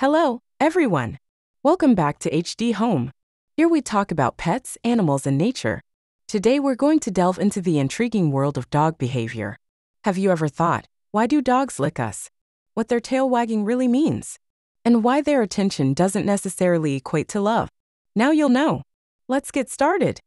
Hello, everyone. Welcome back to HD Home. Here we talk about pets, animals, and nature. Today we're going to delve into the intriguing world of dog behavior. Have you ever thought, why do dogs lick us? What their tail wagging really means? And why their attention doesn't necessarily equate to love? Now you'll know. Let's get started.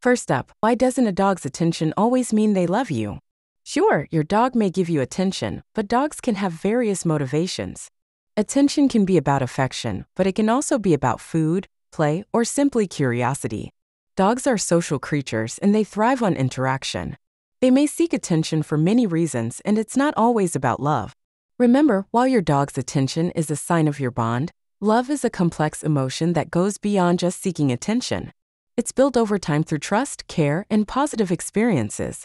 First up, why doesn't a dog's attention always mean they love you? Sure, your dog may give you attention, but dogs can have various motivations. Attention can be about affection, but it can also be about food, play, or simply curiosity. Dogs are social creatures and they thrive on interaction. They may seek attention for many reasons, and it's not always about love. Remember, while your dog's attention is a sign of your bond, love is a complex emotion that goes beyond just seeking attention. It's built over time through trust, care, and positive experiences.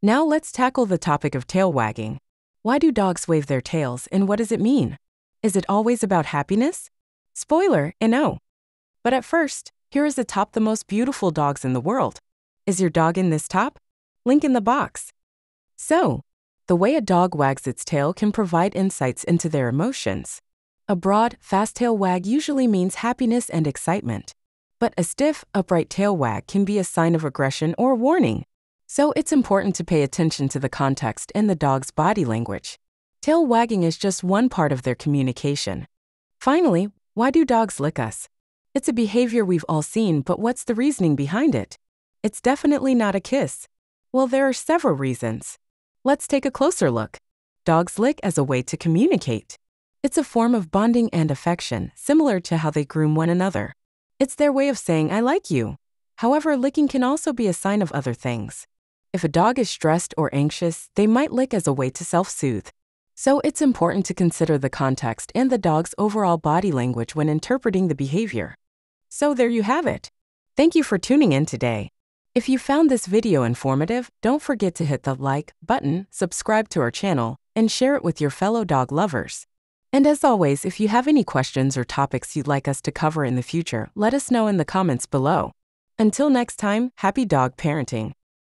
Now let's tackle the topic of tail wagging. Why do dogs wave their tails and what does it mean? Is it always about happiness? Spoiler, and no. But at first, here is the top the most beautiful dogs in the world. Is your dog in this top? Link in the box. So, the way a dog wags its tail can provide insights into their emotions. A broad, fast tail wag usually means happiness and excitement. But a stiff, upright tail wag can be a sign of aggression or warning. So it's important to pay attention to the context and the dog's body language. Tail wagging is just one part of their communication. Finally, why do dogs lick us? It's a behavior we've all seen, but what's the reasoning behind it? It's definitely not a kiss. Well, there are several reasons. Let's take a closer look. Dogs lick as a way to communicate. It's a form of bonding and affection, similar to how they groom one another. It's their way of saying, I like you. However, licking can also be a sign of other things. If a dog is stressed or anxious, they might lick as a way to self soothe. So it's important to consider the context and the dog's overall body language when interpreting the behavior. So there you have it. Thank you for tuning in today. If you found this video informative, don't forget to hit the like button, subscribe to our channel, and share it with your fellow dog lovers. And as always, if you have any questions or topics you'd like us to cover in the future, let us know in the comments below. Until next time, happy dog parenting.